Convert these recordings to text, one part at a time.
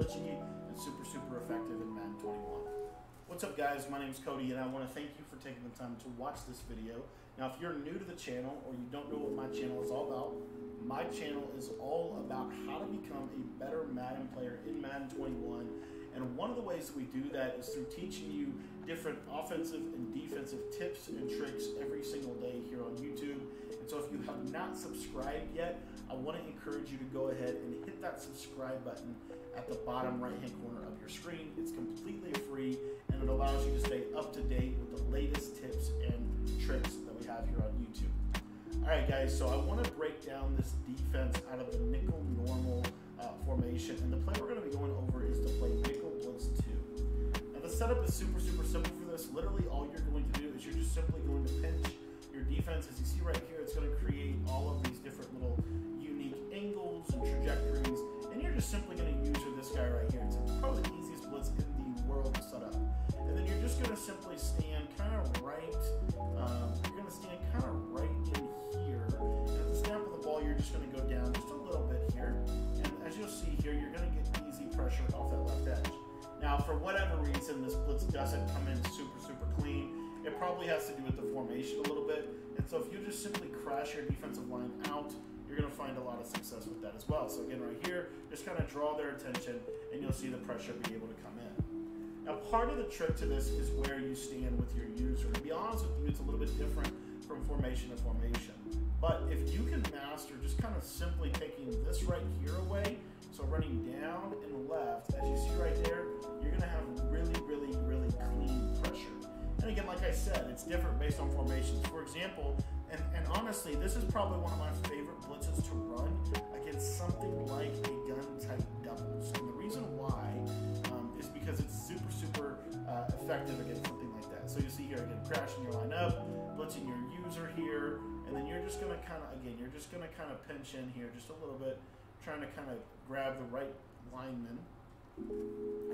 glitchy and super, super effective in Madden 21. What's up guys, my name is Cody and I want to thank you for taking the time to watch this video. Now if you're new to the channel or you don't know what my channel is all about, my channel is all about how to become a better Madden player in Madden 21 and one of the ways that we do that is through teaching you different offensive and defensive tips and tricks every single day here on YouTube. And so if you have not subscribed yet, I want to encourage you to go ahead and hit that subscribe button at the bottom right hand corner of your screen. It's completely free and it allows you to stay up to date with the latest tips and tricks that we have here on YouTube. All right, guys, so I want to break down this defense out of the nickel normal uh, formation. And the play we're going to be going over is to play nickel blitz 2. Now, the setup is super, super simple for this. Literally, all you're going to do is you're just simply going to pinch your defense. As you see right here, it's going to pressure off that left edge. Now, for whatever reason, this blitz doesn't come in super, super clean. It probably has to do with the formation a little bit. And so if you just simply crash your defensive line out, you're going to find a lot of success with that as well. So again, right here, just kind of draw their attention and you'll see the pressure be able to come in. Now, part of the trick to this is where you stand with your user. To be honest with you, it's a little bit different formation to formation. But if you can master just kind of simply taking this right here away, so running down and left, as you see right there, you're gonna have really, really, really clean pressure. And again, like I said, it's different based on formations. For example, and, and honestly, this is probably one of my favorite blitzes to run against something like a gun type doubles. And the reason why um, is because it's super, super uh, effective against. So you see here, again, crashing your line up, blitzing your user here, and then you're just going to kind of, again, you're just going to kind of pinch in here just a little bit, trying to kind of grab the right lineman.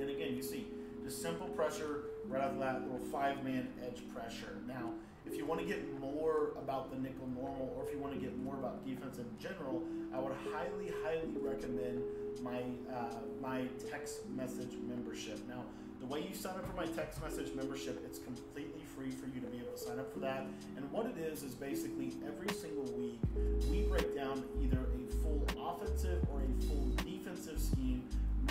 And again, you see the simple pressure right off that little five-man edge pressure. Now, if you want to get more about the nickel normal or if you want to get more about defense in general, I would highly, highly recommend my uh, my text message membership. Now, the way you sign up for my text message membership, it's completely free for you to be able to sign up for that. And what it is is basically every single week we break down either a full offensive or a full defensive scheme.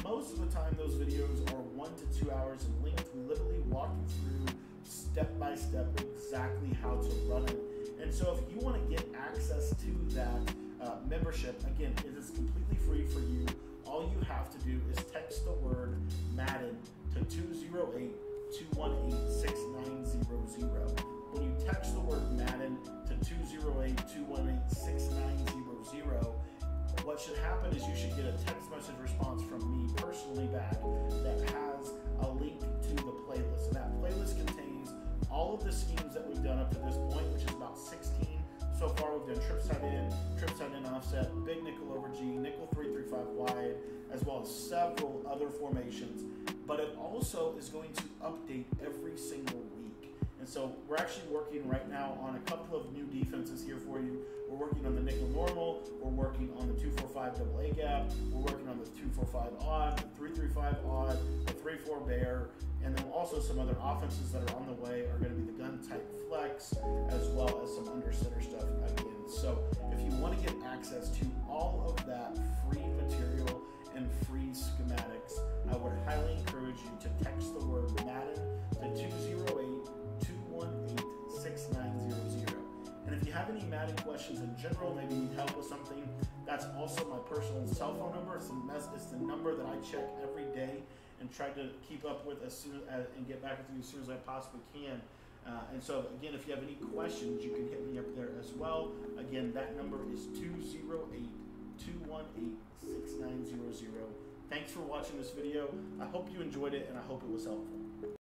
Most of the time, those videos are one to two hours in length. We literally walk you through step by step exactly how to run it. And so if you want to get access to that uh, membership, again, it is completely free for you. All you have to do is text the word Madden to 208 218 6900. Well as several other formations. But it also is going to update every single week. And so we're actually working right now on a couple of new defenses here for you. We're working on the nickel normal. We're working on the 245 double A gap. We're working on the 245 odd, the 335 odd, the 3-4 bear, and then also some other offenses that are on the way are going to be the gun type flex, as well as some under center stuff again. So if you want to get access to all of that free material have any Madden questions in general, maybe need help with something, that's also my personal cell phone number. It's the, it's the number that I check every day and try to keep up with as soon as, and get back with you as soon as I possibly can. Uh, and so, again, if you have any questions, you can hit me up there as well. Again, that number is 208 218 6900. Thanks for watching this video. I hope you enjoyed it and I hope it was helpful.